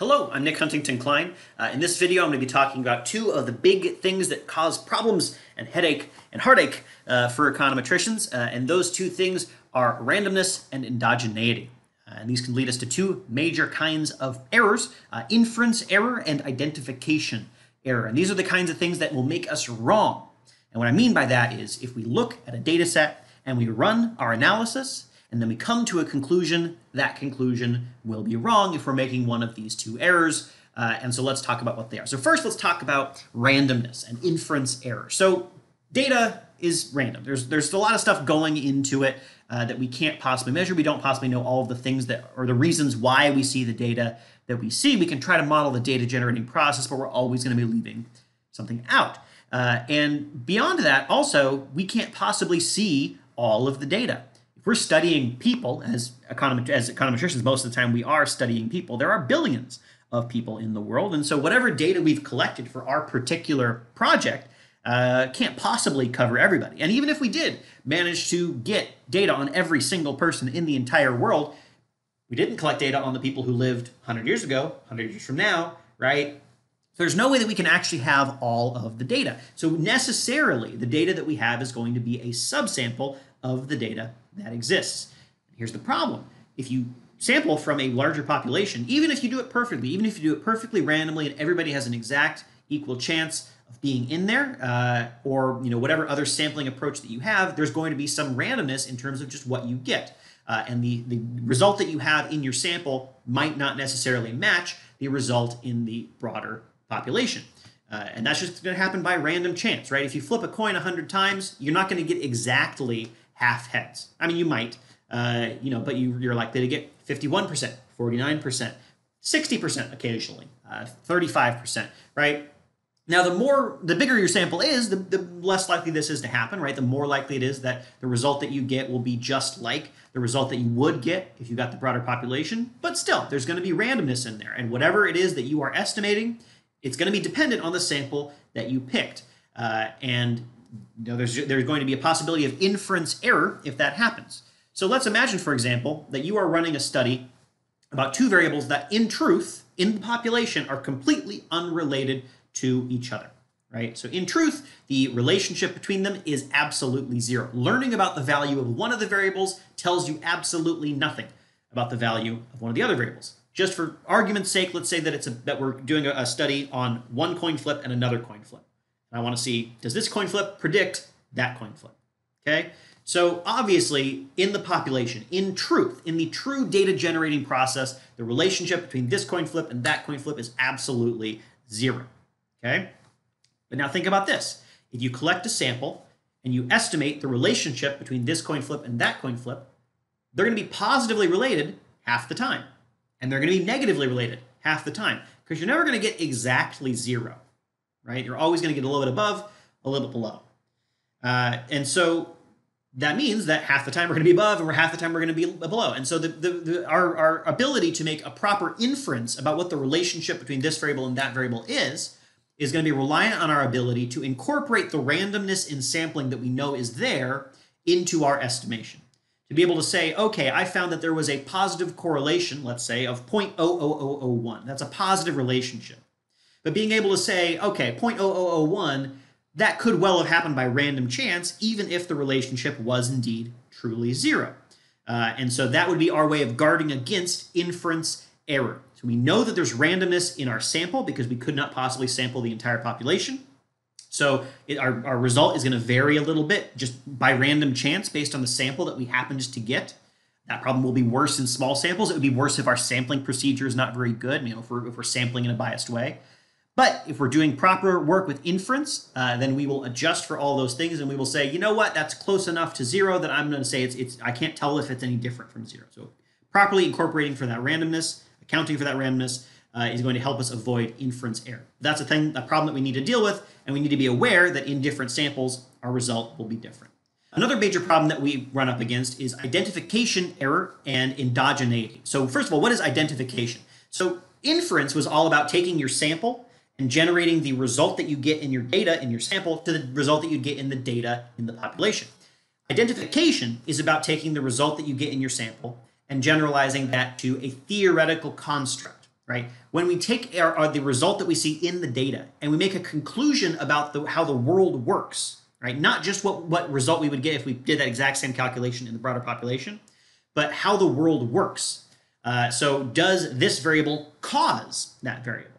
Hello, I'm Nick Huntington Klein. Uh, in this video, I'm going to be talking about two of the big things that cause problems and headache and heartache uh, for econometricians. Uh, and those two things are randomness and endogeneity. Uh, and these can lead us to two major kinds of errors uh, inference error and identification error. And these are the kinds of things that will make us wrong. And what I mean by that is if we look at a data set and we run our analysis, and then we come to a conclusion, that conclusion will be wrong if we're making one of these two errors. Uh, and so let's talk about what they are. So first, let's talk about randomness and inference error. So data is random. There's there's a lot of stuff going into it uh, that we can't possibly measure. We don't possibly know all of the things that or the reasons why we see the data that we see. We can try to model the data generating process, but we're always going to be leaving something out. Uh, and beyond that, also, we can't possibly see all of the data we're studying people as economet- as econometricians, most of the time we are studying people. There are billions of people in the world, and so whatever data we've collected for our particular project uh, can't possibly cover everybody. And even if we did manage to get data on every single person in the entire world, we didn't collect data on the people who lived 100 years ago, 100 years from now, right? So there's no way that we can actually have all of the data. So necessarily, the data that we have is going to be a subsample of the data that exists. Here's the problem. If you sample from a larger population, even if you do it perfectly, even if you do it perfectly randomly and everybody has an exact equal chance of being in there, uh, or you know whatever other sampling approach that you have, there's going to be some randomness in terms of just what you get. Uh, and the, the result that you have in your sample might not necessarily match the result in the broader population. Uh, and that's just going to happen by random chance, right? If you flip a coin 100 times, you're not going to get exactly half heads. I mean, you might, uh, you know, but you, you're likely to get 51%, 49%, 60% occasionally, uh, 35%, right? Now, the more, the bigger your sample is, the, the less likely this is to happen, right? The more likely it is that the result that you get will be just like the result that you would get if you got the broader population. But still, there's going to be randomness in there. And whatever it is that you are estimating, it's going to be dependent on the sample that you picked. Uh, and you know, there's, there's going to be a possibility of inference error if that happens. So let's imagine, for example, that you are running a study about two variables that, in truth, in the population, are completely unrelated to each other. Right? So, in truth, the relationship between them is absolutely zero. Learning about the value of one of the variables tells you absolutely nothing about the value of one of the other variables. Just for argument's sake, let's say that it's a, that we're doing a, a study on one coin flip and another coin flip. I want to see, does this coin flip predict that coin flip? Okay. So obviously, in the population, in truth, in the true data generating process, the relationship between this coin flip and that coin flip is absolutely zero. Okay. But now think about this. If you collect a sample and you estimate the relationship between this coin flip and that coin flip, they're going to be positively related half the time. And they're going to be negatively related half the time because you're never going to get exactly zero right? You're always going to get a little bit above, a little bit below. Uh, and so that means that half the time we're going to be above and we're half the time we're going to be below. And so the, the, the, our, our ability to make a proper inference about what the relationship between this variable and that variable is, is going to be reliant on our ability to incorporate the randomness in sampling that we know is there into our estimation. To be able to say, okay, I found that there was a positive correlation, let's say, of 0.00001. That's a positive relationship. But being able to say, okay, 0.0001, that could well have happened by random chance, even if the relationship was indeed truly zero. Uh, and so that would be our way of guarding against inference error. So we know that there's randomness in our sample because we could not possibly sample the entire population. So it, our, our result is going to vary a little bit just by random chance based on the sample that we happened to get. That problem will be worse in small samples. It would be worse if our sampling procedure is not very good, you know, if we're, if we're sampling in a biased way. But if we're doing proper work with inference, uh, then we will adjust for all those things and we will say, you know what, that's close enough to zero that I'm going to say it's, it's, I can't tell if it's any different from zero. So properly incorporating for that randomness, accounting for that randomness uh, is going to help us avoid inference error. That's a thing, a problem that we need to deal with, and we need to be aware that in different samples, our result will be different. Another major problem that we run up against is identification error and endogeneity. So first of all, what is identification? So inference was all about taking your sample and generating the result that you get in your data in your sample to the result that you get in the data in the population. Identification is about taking the result that you get in your sample and generalizing that to a theoretical construct. right? When we take our, our, the result that we see in the data and we make a conclusion about the, how the world works, right? Not just what, what result we would get if we did that exact same calculation in the broader population, but how the world works. Uh, so does this variable cause that variable?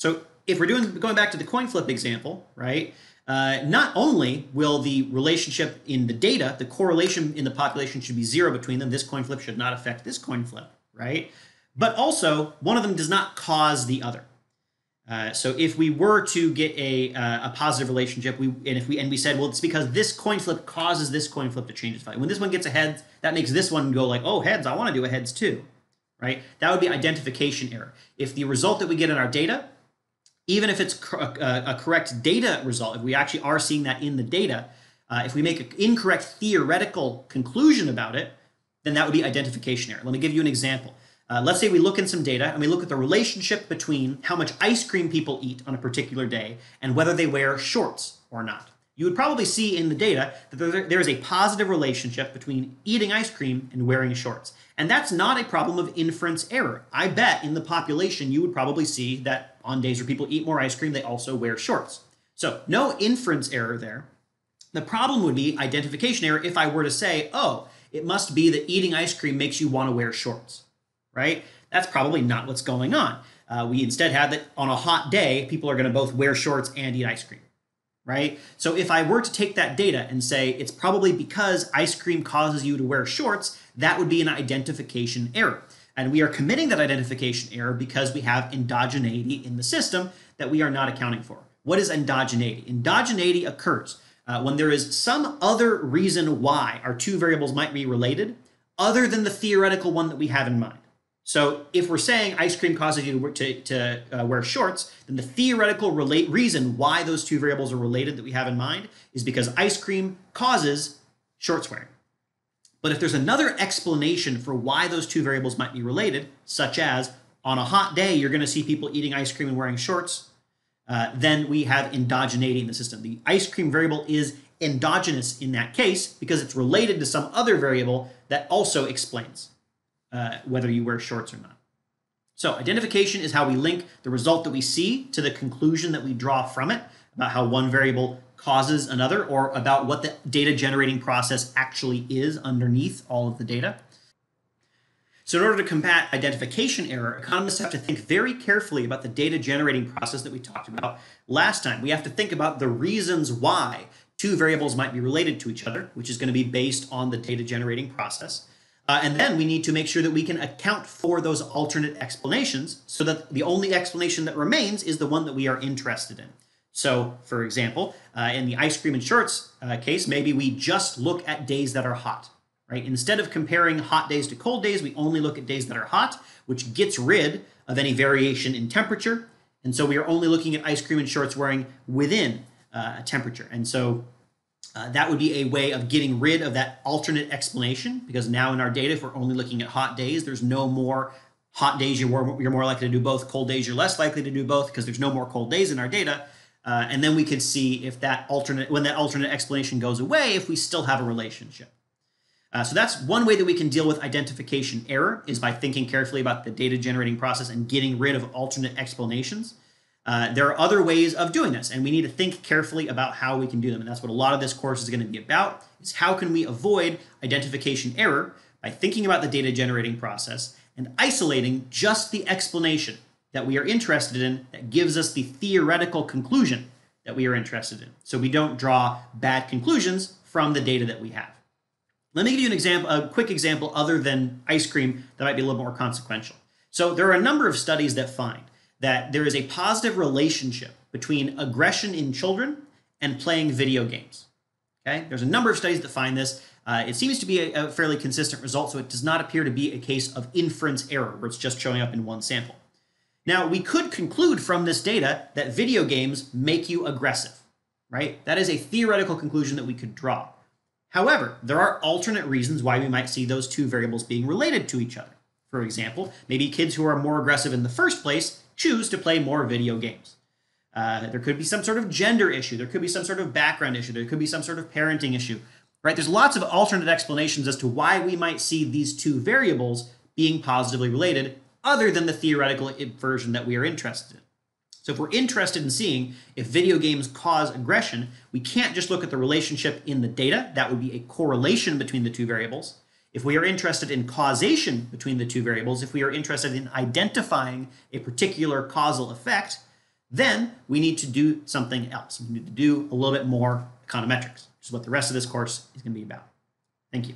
So if we're doing going back to the coin flip example, right? Uh, not only will the relationship in the data, the correlation in the population should be zero between them. This coin flip should not affect this coin flip, right? But also, one of them does not cause the other. Uh, so if we were to get a, uh, a positive relationship, we and if we and we said, well, it's because this coin flip causes this coin flip to change its value. When this one gets a heads, that makes this one go like, oh, heads, I want to do a heads too, right? That would be identification error. If the result that we get in our data even if it's a, a, correct data result, if we actually are seeing that in the data, uh, if we make an incorrect theoretical conclusion about it, then that would be identification error. Let me give you an example. Uh, let's say we look in some data and we look at the relationship between how much ice cream people eat on a particular day and whether they wear shorts or not. You would probably see in the data that there, is a positive relationship between eating ice cream and wearing shorts. And that's not a problem of inference error. I bet in the population you would probably see that on days where people eat more ice cream, they also wear shorts. So no inference error there. The problem would be identification error if I were to say, oh, it must be that eating ice cream makes you want to wear shorts, right? That's probably not what's going on. Uh, we instead have that on a hot day, people are going to both wear shorts and eat ice cream right? So if I were to take that data and say it's probably because ice cream causes you to wear shorts, that would be an identification error. And we are committing that identification error because we have endogeneity in the system that we are not accounting for. What is endogeneity? Endogeneity occurs uh, when there is some other reason why our two variables might be related other than the theoretical one that we have in mind. So if we're saying ice cream causes you to, to, to uh, wear shorts, then the theoretical relate reason why those two variables are related that we have in mind is because ice cream causes shorts wearing. But if there's another explanation for why those two variables might be related, such as on a hot day you're going to see people eating ice cream and wearing shorts, uh, then we have endogeneity in the system. The ice cream variable is endogenous in that case because it's related to some other variable that also explains uh, whether you wear shorts or not. So identification is how we link the result that we see to the conclusion that we draw from it about how one variable causes another or about what the data generating process actually is underneath all of the data. So in order to combat identification error, economists have to think very carefully about the data generating process that we talked about last time. We have to think about the reasons why two variables might be related to each other, which is going to be based on the data generating process. Uh, and then we need to make sure that we can account for those alternate explanations so that the only explanation that remains is the one that we are interested in. So, for example, uh, in the ice cream and shorts uh, case, maybe we just look at days that are hot, right? Instead of comparing hot days to cold days, we only look at days that are hot, which gets rid of any variation in temperature. And so we are only looking at ice cream and shorts wearing within uh, a temperature. And so uh, that would be a way of getting rid of that alternate explanation because now in our data, if we're only looking at hot days, there's no more hot days you're more, you're more likely to do both, cold days you're less likely to do both because there's no more cold days in our data. Uh, and then we could see if that alternate, when that alternate explanation goes away, if we still have a relationship. Uh, so that's one way that we can deal with identification error is by thinking carefully about the data generating process and getting rid of alternate explanations. Uh, there are other ways of doing this, and we need to think carefully about how we can do them. And that's what a lot of this course is going to be about, is how can we avoid identification error by thinking about the data generating process and isolating just the explanation that we are interested in that gives us the theoretical conclusion that we are interested in. So we don't draw bad conclusions from the data that we have. Let me give you an example, a quick example other than ice cream that might be a little more consequential. So there are a number of studies that find that there is a positive relationship between aggression in children and playing video games. Okay, there's a number of studies that find this. Uh, it seems to be a, a fairly consistent result, so it does not appear to be a case of inference error where it's just showing up in one sample. Now, we could conclude from this data that video games make you aggressive, right? That is a theoretical conclusion that we could draw. However, there are alternate reasons why we might see those two variables being related to each other. For example, maybe kids who are more aggressive in the first place choose to play more video games. Uh, there could be some sort of gender issue. There could be some sort of background issue. There could be some sort of parenting issue, right? There's lots of alternate explanations as to why we might see these two variables being positively related other than the theoretical version that we are interested in. So if we're interested in seeing if video games cause aggression, we can't just look at the relationship in the data. That would be a correlation between the two variables. If we are interested in causation between the two variables, if we are interested in identifying a particular causal effect, then we need to do something else. We need to do a little bit more econometrics, which is what the rest of this course is going to be about. Thank you.